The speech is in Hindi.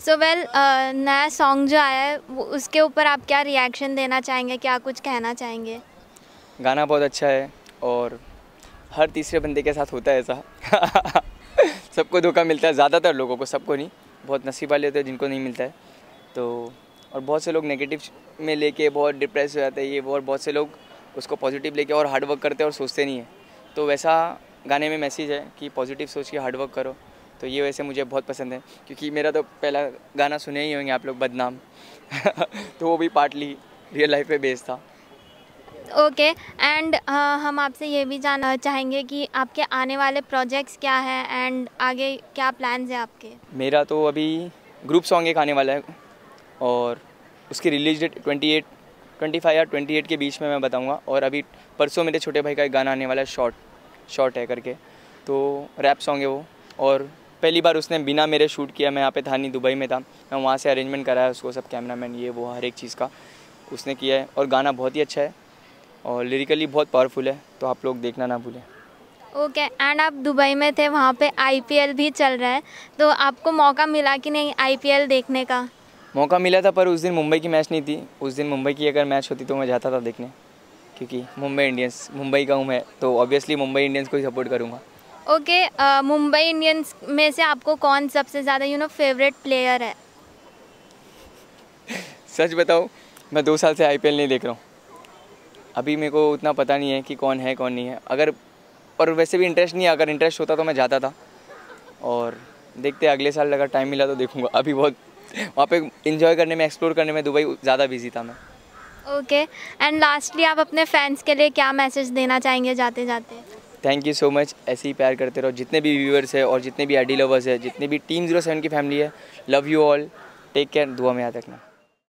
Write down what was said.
सो वेल नया सॉन्ग जो आया है उसके ऊपर आप क्या रिएक्शन देना चाहेंगे? क्या कुछ कहना चाहेंगे? गाना बहुत अच्छा है और हर तीसरे बंदे के साथ होता है ऐसा। सबको धोखा मिलता है, ज़्यादातर लोगों को, सबको नहीं। बहुत नसीब वाले होते हैं, जिनको नहीं मिलता है। तो और बहुत से लोग नेगेटिव में लेके बहुत डिप्रेस हो जाते हैं, ये वो, और बहुत से लोग उसको पॉजिटिव लेके और हार्ड वर्क करते हैं और सोचते नहीं है। तो वैसा गाने में मैसेज है कि पॉजिटिव सोच के हार्ड वर्क करो। तो ये वैसे मुझे बहुत पसंद है क्योंकि मेरा तो पहला गाना सुने ही होंगे आप लोग बदनाम। तो वो भी पार्टली रियल लाइफ पे बेस्ड था। ओके okay, एंड uh, हम आपसे ये भी जानना चाहेंगे कि आपके आने वाले प्रोजेक्ट्स क्या हैं एंड आगे क्या प्लान्स हैं आपके? मेरा तो अभी ग्रुप सॉन्ग एक आने वाला है और उसकी release date twenty eight twenty five या ट्वेंटी एट के बीच में मैं बताऊँगा और अभी परसों मेरे छोटे भाई का एक गाना आने वाला है शॉर्ट शॉर्ट है करके। तो रैप सॉन्ग है वो और पहली बार उसने बिना मेरे शूट किया मैं यहाँ पे था नहीं दुबई में था। मैं वहाँ से अरेंजमेंट कराया उसको सब कैमरामैन ये वो हर एक चीज़ का। उसने किया है और गाना बहुत ही अच्छा है और लिरिकली बहुत पावरफुल है तो आप लोग देखना ना भूलें। ओके okay, एंड आप दुबई में थे वहाँ पे आईपीएल भी चल रहा है तो आपको मौका मिला कि नहीं आईपीएल देखने का? मौका मिला था पर उस दिन मुंबई की मैच नहीं थी। उस दिन मुंबई की अगर मैच होती तो मैं जाता था देखने क्योंकि मुंबई इंडियंस मुंबई का हूँ मैं तो ऑब्वियसली मुंबई इंडियंस को ही सपोर्ट करूँगा। ओके मुंबई इंडियंस में से आपको कौन सबसे ज़्यादा यू नो फेवरेट प्लेयर है? सच बताओ मैं दो साल से आईपीएल नहीं देख रहा हूँ। अभी मेरे को उतना पता नहीं है कि कौन है कौन नहीं है। अगर और वैसे भी इंटरेस्ट नहीं है अगर इंटरेस्ट होता तो मैं जाता था। और देखते अगले साल अगर टाइम मिला तो देखूँगा। अभी बहुत वहाँ पे इंजॉय करने में एक्सप्लोर करने में दुबई ज़्यादा बिज़ी था मैं। ओके एंड लास्टली आप अपने फैंस के लिए क्या मैसेज देना चाहेंगे जाते जाते थैंक यू सो मच ऐसे ही प्यार करते रहो। जितने भी व्यूअर्स है और जितने भी आईडी लवर्स है, जितने भी टीम ज़ीरो सेवन की फैमिली है love you all take care दुआ में याद रखना।